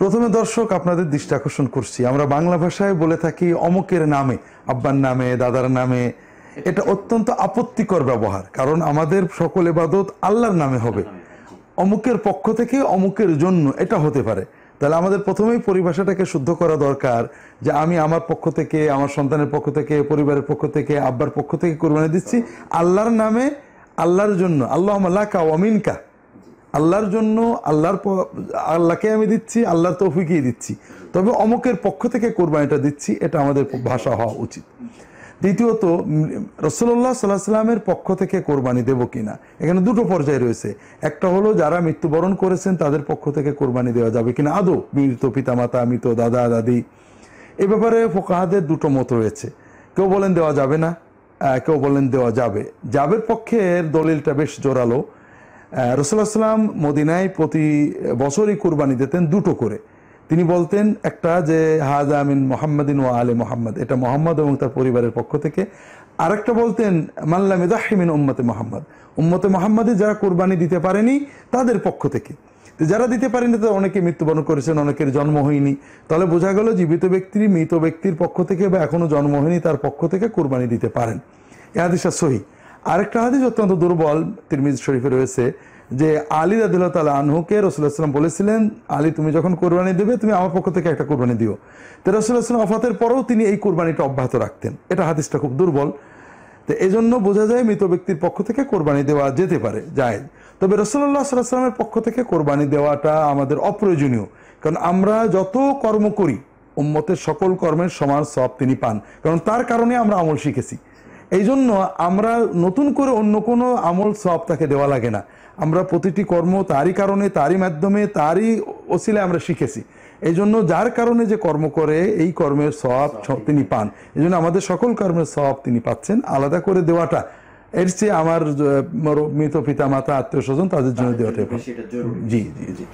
প্রথমে দর্শক, আপনাদের দৃষ্টি আকর্ষণ করছি। আমরা বাংলা ভাষায় বলে থাকি অমুকের নামে, আব্বার নামে, দাদার নামে। এটা অত্যন্ত আপত্তিকর ব্যবহার, কারণ আমাদের সকল এবাদত আল্লাহর নামে হবে। অমুকের পক্ষ থেকে অমুকের জন্য এটা হতে পারে। তাহলে আমাদের প্রথমেই পরিভাষাটাকে শুদ্ধ করা দরকার যে আমি আমার পক্ষ থেকে, আমার সন্তানের পক্ষ থেকে, পরিবারের পক্ষ থেকে, আব্বার পক্ষ থেকে কোরবানি দিচ্ছি। আল্লাহর নামে, আল্লাহর জন্য। আল্লাহ লাকা ওয়ামিনকা আল্লাহর জন্য, আল্লাহর আল্লাহকে আমি দিচ্ছি, আল্লাহর তৌফিকই দিচ্ছি। তবে অমুকের পক্ষ থেকে কোরবানিটা দিচ্ছি, এটা আমাদের ভাষা হওয়া উচিত। দ্বিতীয়ত রসল্লাহ সাল্লাহ সাল্লামের পক্ষ থেকে কোরবানি দেব কিনা? এখানে দুটো পর্যায়ে রয়েছে। একটা হলো, যারা মৃত্যুবরণ করেছেন, তাদের পক্ষ থেকে কোরবানি দেওয়া যাবে কিনা? আদৌ? মৃত পিতামাতা, মৃত দাদা, দাদি? এ ব্যাপারে ফোকাহাদের দুটো মত রয়েছে। কেউ বলেন দেওয়া যাবে না কেউ বলেন দেওয়া যাবে। যাবের পক্ষের দলিলটা বেশ জোরালো। রসুল্লাহ সাল্লাম মদিনায় প্রতি বছরই কোরবানি দিতেন দুটো করে। তিনি বলতেন একটা যে হাজা আমিন মোহাম্মদিন ও আলে মোহাম্মদ। এটা মোহাম্মদ এবং তার পরিবারের পক্ষ থেকে। আরেকটা বলতেন মাল্লা মেদাহিমিন উম্মতে মোহাম্মদ। উম্মতে মোহাম্মদে যারা কোরবানি দিতে পারেনি, তাদের পক্ষ থেকে। যারা দিতে পারেনি তারা অনেকে মৃত্যুবরণ করেছেন, অনেকের জন্ম হয়নি। তাহলে বোঝা গেল, জীবিত ব্যক্তির মৃত ব্যক্তির পক্ষ থেকে বা এখনও জন্ম হয়নি, তার পক্ষ থেকে কোরবানি দিতে পারেন। এ হাদিসটা সহি। আরেকটা হাদিস অত্যন্ত দুর্বল তিরমিজ শরীফে রয়েছে যে আলী রাদিল্লাহ তালা আনহুকে রসুল্লাহাম বলেছিলেন, আলী, তুমি যখন কোরবানি দেবে, তুমি আমার পক্ষ থেকে একটা কোরবানি দিও। তো রসুল্লাহাম অফাতের পরেও তিনি এই কোরবানিটা অব্যাহত রাখতেন। এটা হাদিসটা খুব দুর্বল। তো এই জন্য বোঝা যায় মৃত ব্যক্তির পক্ষ থেকে কোরবানি দেওয়া যেতে পারে যায় তবে রসল্লাহ সাল্লামের পক্ষ থেকে কোরবানি দেওয়াটা আমাদের অপ্রয়োজনীয়। কারণ আমরা যত কর্ম করি, উম্মতের সকল কর্মের সমান সব তিনি পান। কারণ তার কারণে আমরা আমল শিখেছি। এই জন্য আমরা নতুন করে অন্য কোনো আমল সব তাকে দেওয়া লাগে না। আমরা প্রতিটি কর্ম তারই কারণে তারই মাধ্যমে তারই ওসিলে আমরা শিখেছি। এই জন্য যার কারণে যে কর্ম করে এই কর্মের সব তিনি পান। এই জন্য আমাদের সকল কর্মের সব তিনি পাচ্ছেন। আলাদা করে দেওয়াটা এর চেয়ে আমার মৃত পিতা মাতা আত্মীয় স্বজন তাদের জন্য জরুরি। জি জি জি।